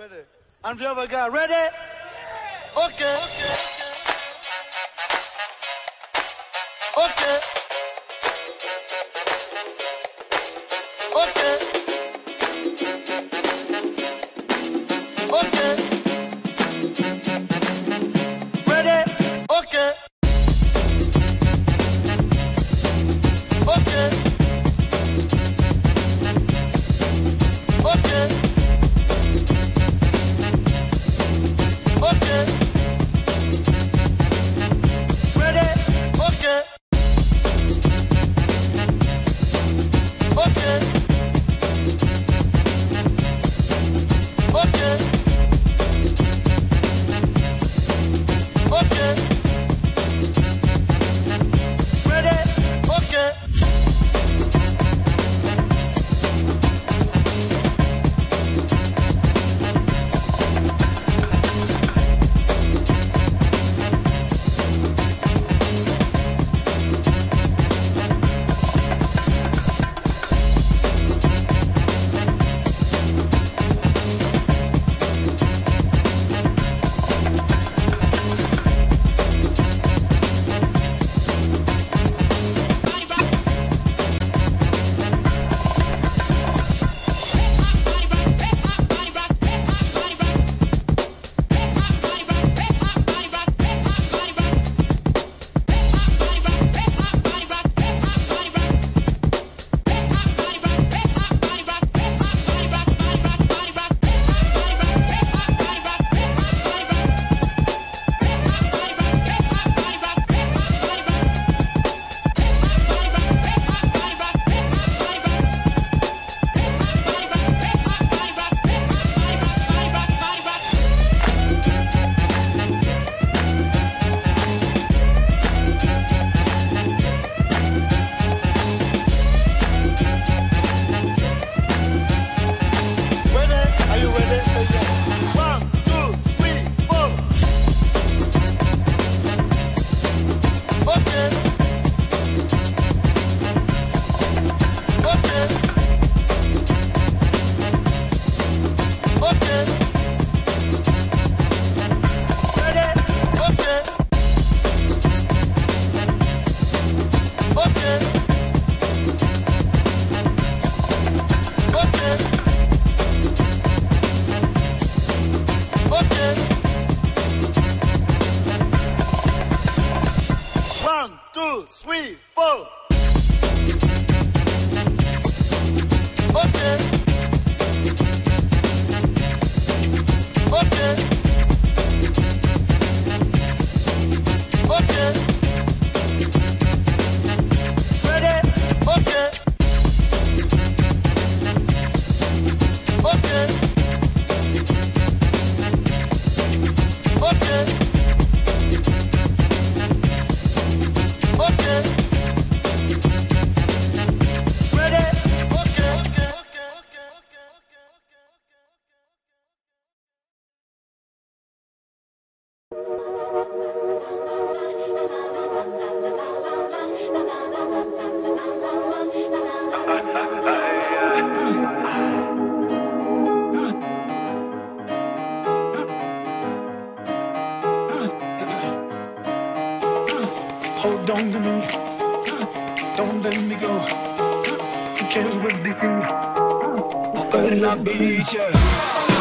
Ready. The other guy, ready? Okay. Okay. Two, three, four. Okay. Okay. Okay. Hold on to me. Don't let me go. You can't really see. I better not beat you.